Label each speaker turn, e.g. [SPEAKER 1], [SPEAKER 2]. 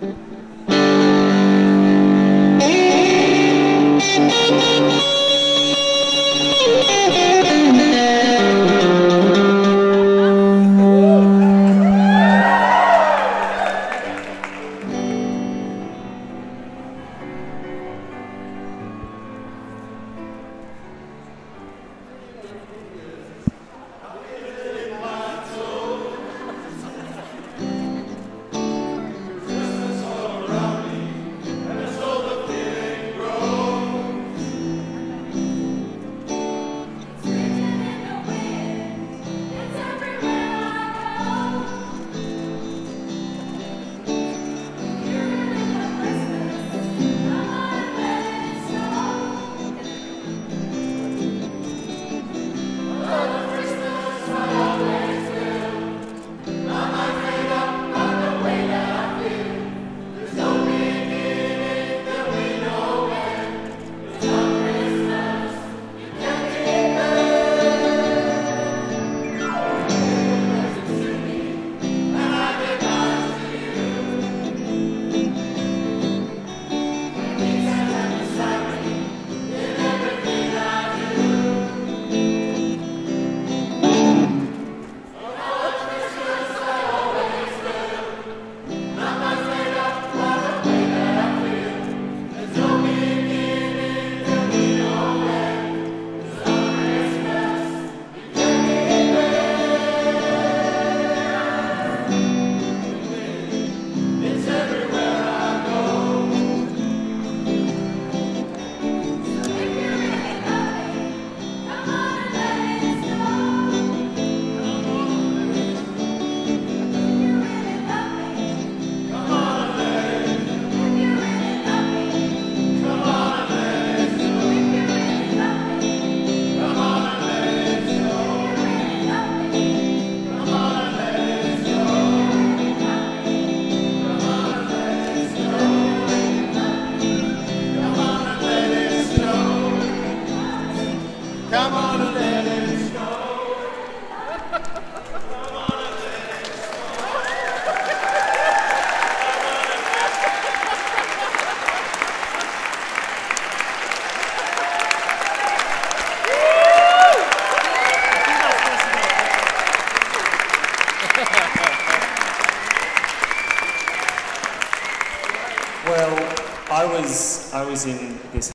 [SPEAKER 1] Come
[SPEAKER 2] Well, I was I was in this